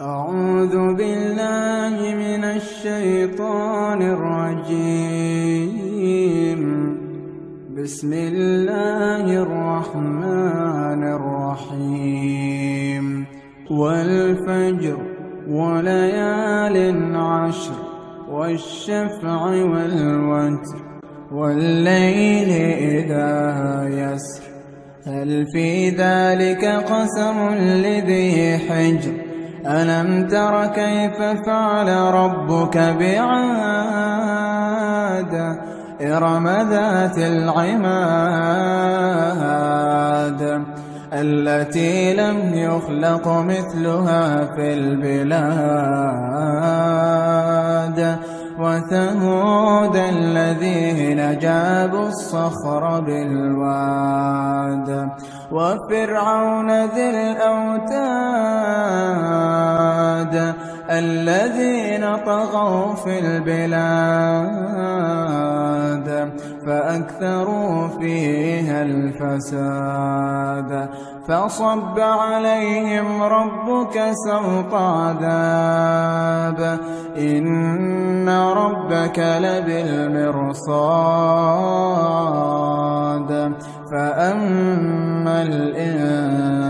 أعوذ بالله من الشيطان الرجيم. بسم الله الرحمن الرحيم. والفجر وليال عشر والشفع والوتر والليل إذا يسر. هل في ذلك قسم لذي حجر؟ ألم تر كيف فعل ربك بعاد؟ إرم ذات العماد التي لم يخلق مثلها في البلاد. وثمود الذين جابوا الصخر بالواد وفرعون ذي الأوتاد الذين طغوا في البلاد فأكثروا فيها الفساد. فصب عليهم ربك سوط عذاب. إن ربك لبالمرصاد. فأما الإنسان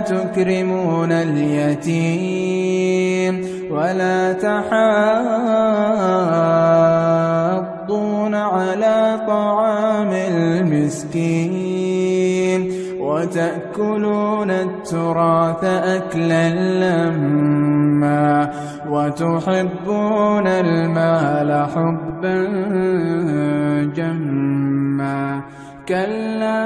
تكرمون اليتيم ولا تحاضون على طعام المسكين وتأكلون التراث أكلا لما وتحبون المال حبا جما كلا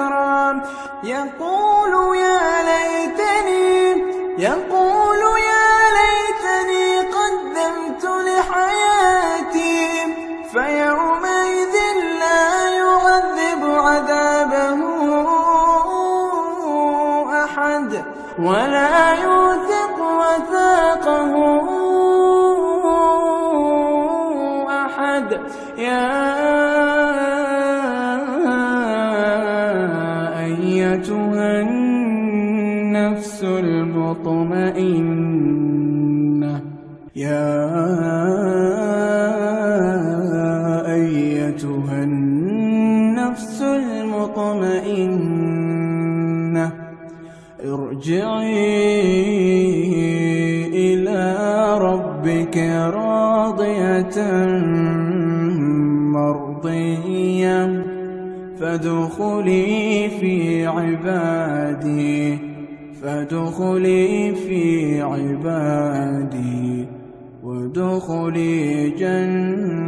الذكرى يقول يا ليتني يقول يا ليتني قدمت لحياتي فيومئذ لا يعذب عذابه أحد ولا يوثق وثاقه أحد. يا النفس المطمئنة. يا أيتها النفس المطمئنة ارجعي إلى ربك راضية مرضية فادخلي في عبادي. فادخلي في عبادي وادخلي جنتي.